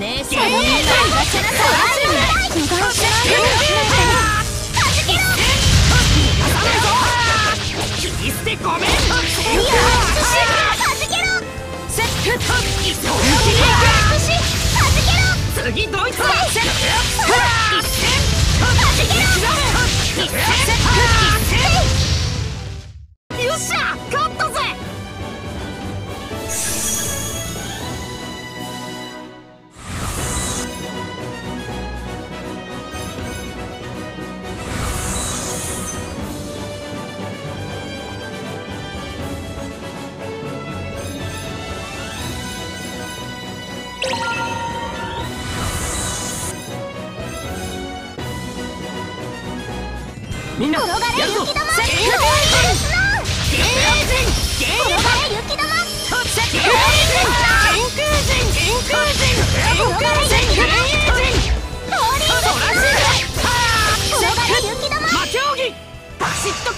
ね。そいしはい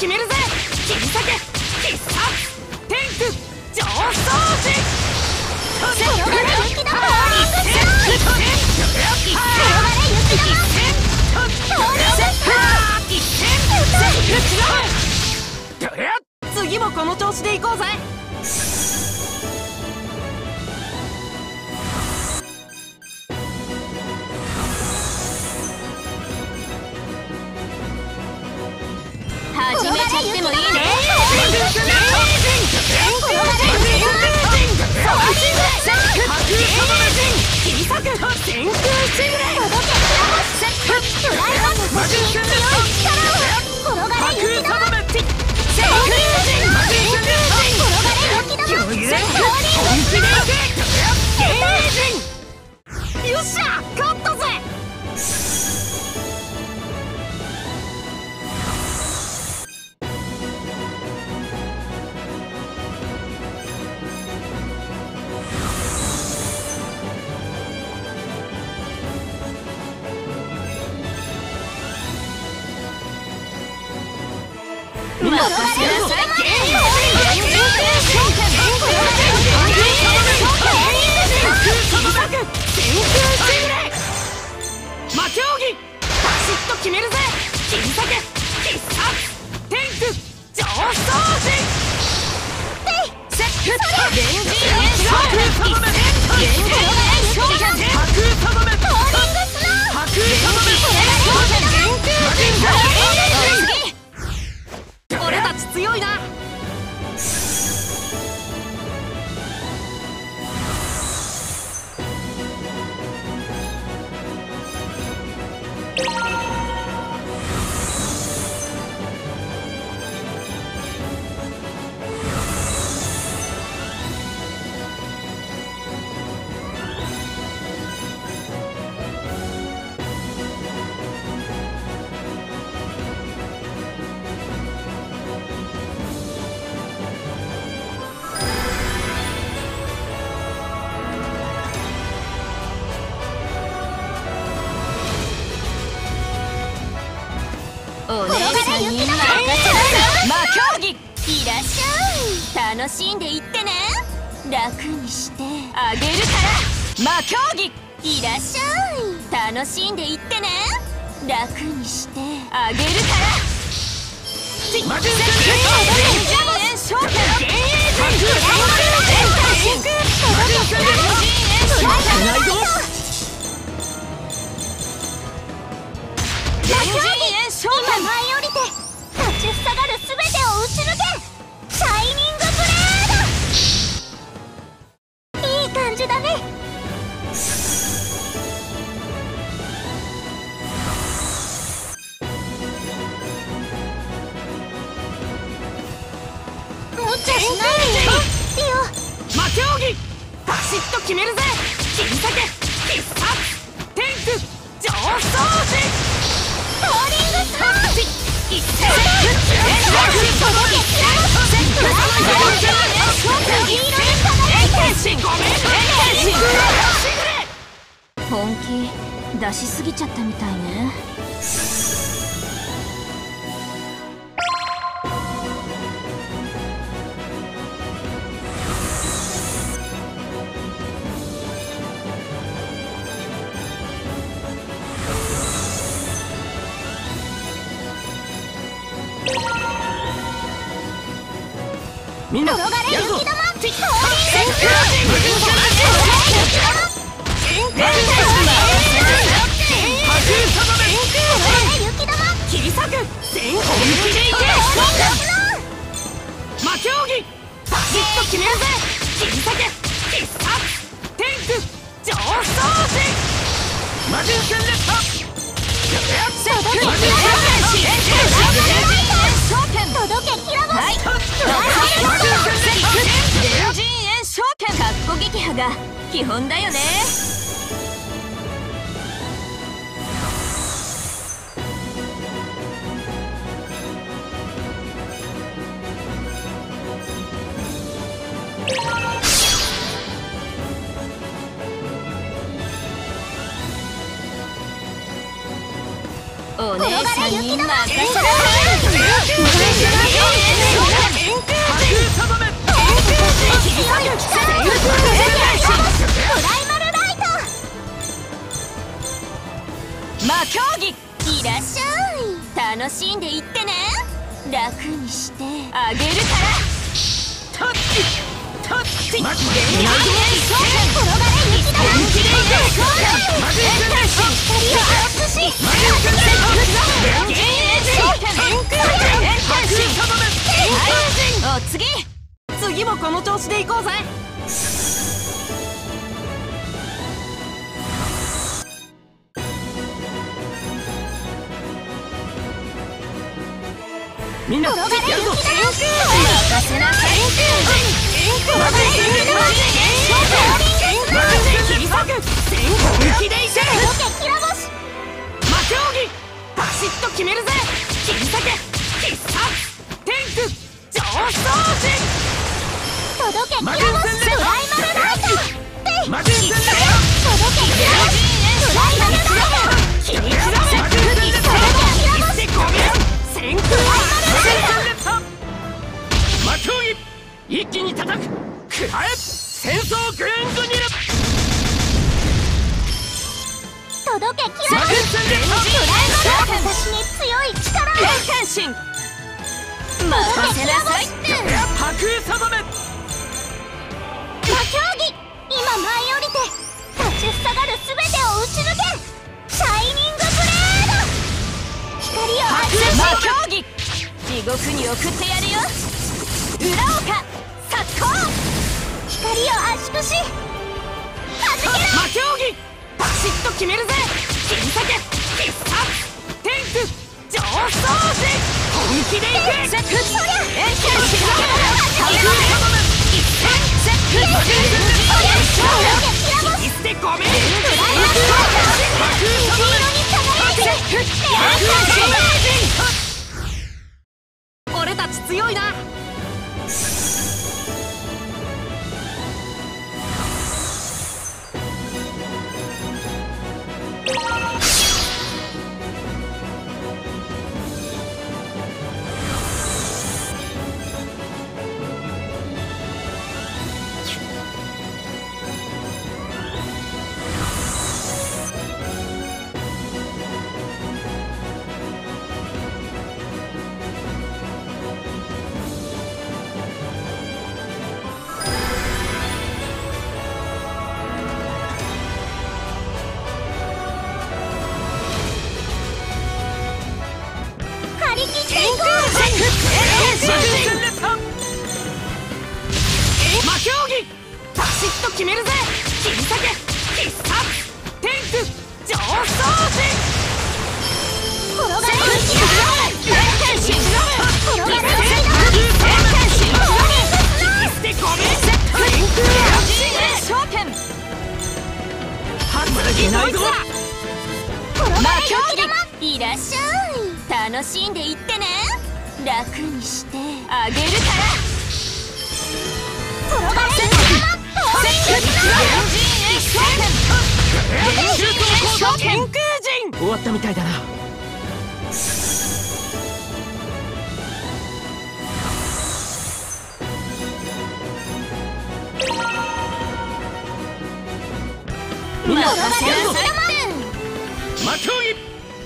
決めるぜ。切り裂け。必殺天空上層の次もこの調子でいこうぜってもいいね。楽しんでいってね。楽にして。あげるから。魔競技。いらっしゃい。楽しんでいってね。楽にして。あげるから。魔術戦で10円商店幻影人魔術戦シッと決めるぜ。切り裂け。必殺天空上層時ボーリングスター一斉。連本気出しすぎちゃったみたいねみんな転がれ雪玉ボーリング転がれ雪玉切り裂く全本気でいけ魔競技バシッと決めるぜ切り裂け必殺天空上層時魔術戦列車魔術届けキラボス戦陣炎召喚かっこ撃破が基本だよねお姉さんに任せ魔競技いらっしゃい楽しんでいってね楽にしてあげるからタッチタッチマジで転がれ雪玉本気でいけ魔術戦列車光を熱し魔術戦列車幻影人お次次もこの調子でいこうぜ。みんなやるぞ任せなさい魔術戦列車魔術戦切り裂く全本気でいけ届けキラボス魔競技シッと決めるぜ。切り裂け。必殺天空上層時。届け。キラボスプライマルライト魔術戦列車届けキラボスプライマルライト切り刻め魔術戦列車一してごめん先空魔術戦列車魔競技一気に叩く食らえ戦争グレングニル届けキラボ私に強い力を変身任せなさい白衣定め魔競技今舞い降りて立ちふさがる全てを打ち抜けシャイニングブレード光を発し魔競技地獄に送ってやるよ裏岡殺光光を圧縮しはじけろ魔競技バシッと決めるぜ。切り裂け。必殺。天空上層時本気でいけそりゃ白衣定め一戦魔術戦列車切り捨てごめん白衣定め俺たち強いな発撃ないぞ。魔競技いらっしゃい。楽しんでいってね。楽にしてあげるから。転がれ天空陣終わったみたいだな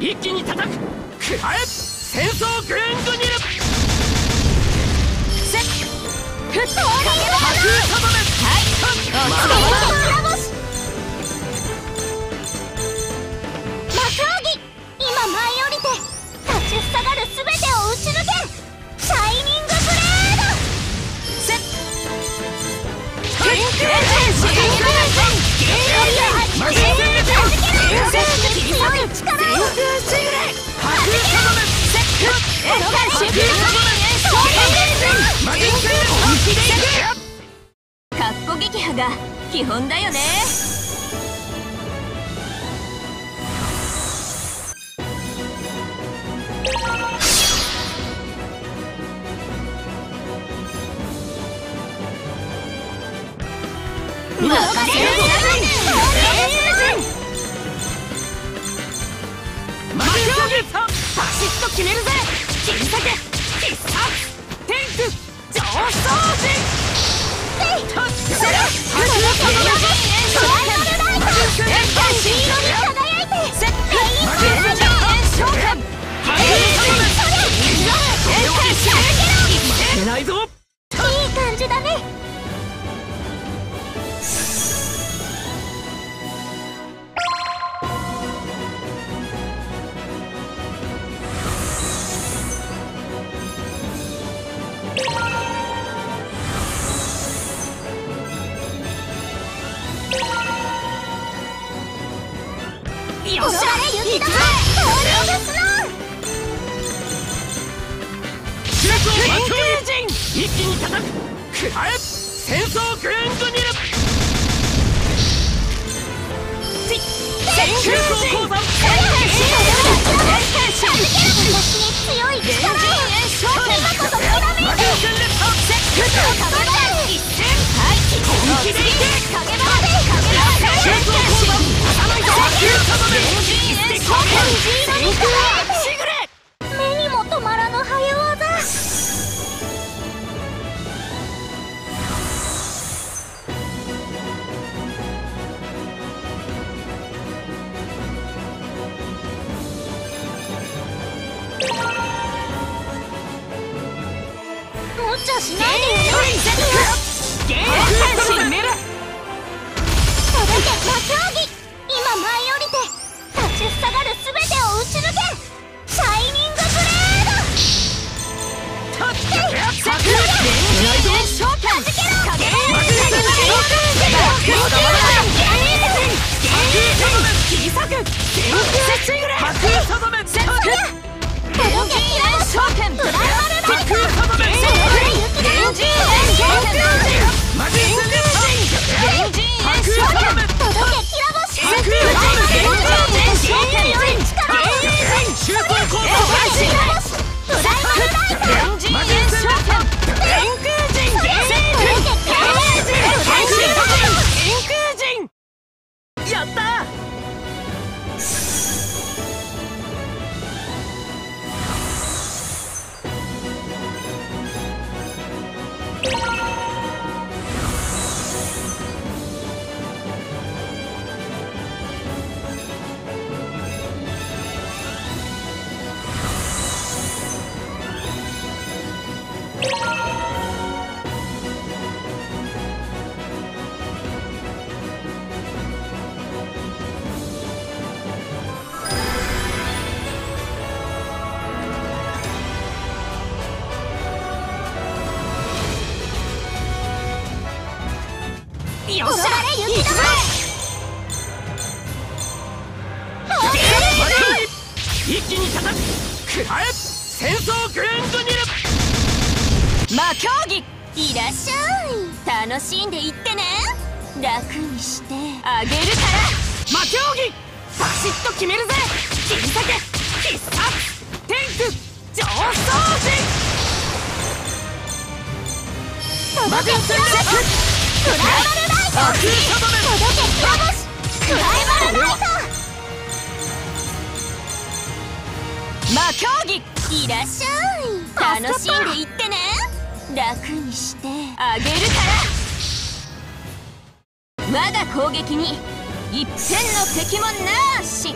一気に叩くくらえ戦争グレングニルせっふっと波空サドメはいみんな助けるぞ魔競技バシッと決めるぜ切り裂け必殺天空上層陣負けない。ぞよっしゃ雪だ氷を出すな中古魔競技陣一気に叩くくらえ戦争グレングニル中古鉱山私に強い！力ここは届けキラ星プライマルライト楽にして。あげるから。魔競技バシッと決めるぜ。切り裂け。必殺。天空上層届けキラボスクライマルライトクライマルライト魔競技いらっしゃい。楽しんでいってね。楽にして。あげるから我が攻撃に一点の敵もなし。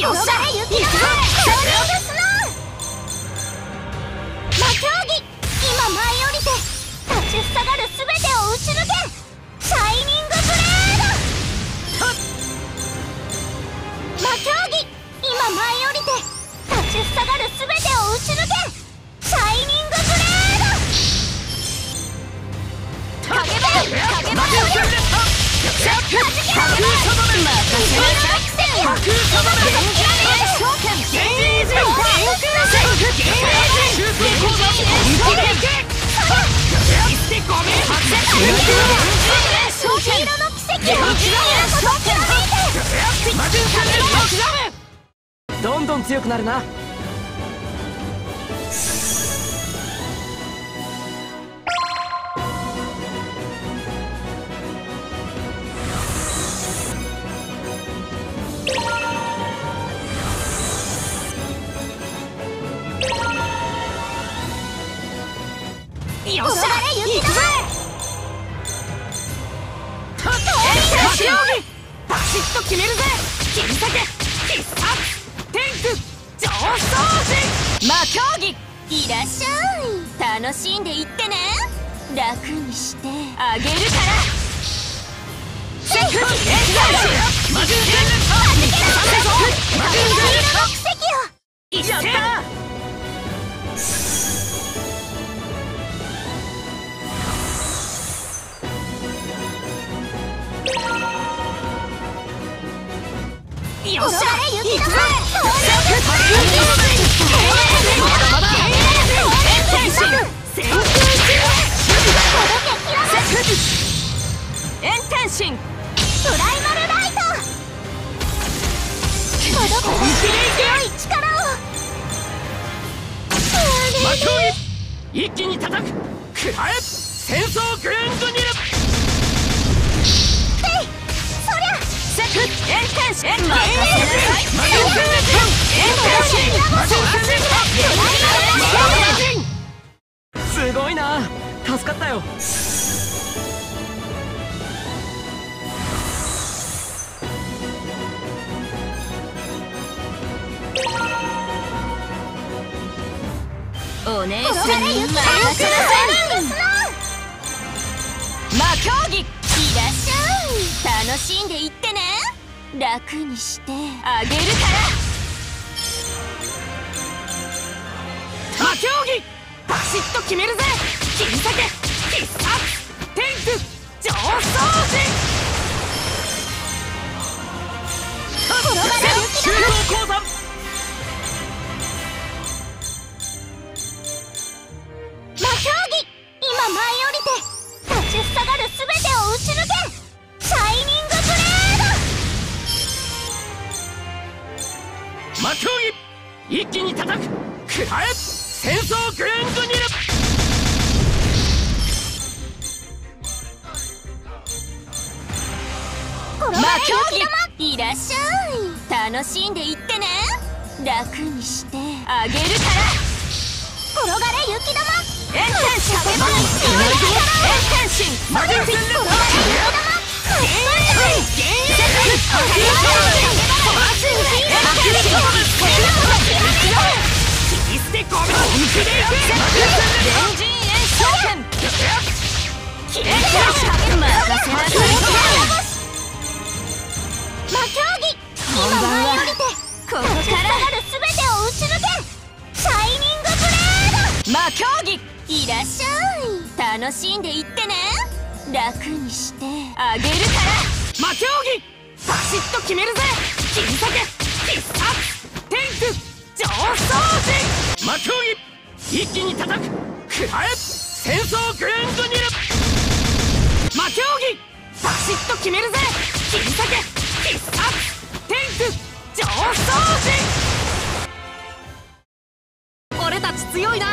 よっしゃ転がれ雪玉シャーリングスノー魔競技今舞い降りて立ちふさがる全て。どんどん強くなるな。よっしゃ行くぜバシッと決めるぜ切り裂け必殺天空上昇魔競技いらっしゃい楽しんでいってね楽にしてあげるから時天使魔獣黄色の奇跡を一戦戦空中炎天心プライマルライト届け強い力を魔競技一気に叩く食らえ戦争グレン。ドニすごいな助かったよお姉さんに任せなさい魔競技楽しんでいってね。楽にしてあげるから。魔競技バシッと決めるぜ。切り裂け必殺天空上昇時転がれ雪中い楽しんでいってね。楽にしてあげるから。転がれ雪玉。炎天心炎天心魔今舞い降りてここから下がる全てを打ち抜けシャイニングブレード魔競技いらっしゃい楽しんでいってね楽にしてあげるから魔競技バシッと決めるぜ金策必殺天空上層陣魔競技一気に叩く食らえ戦争グレンドニル魔競技バシッと決めるぜ金策必殺天空上層陣俺たち強いな。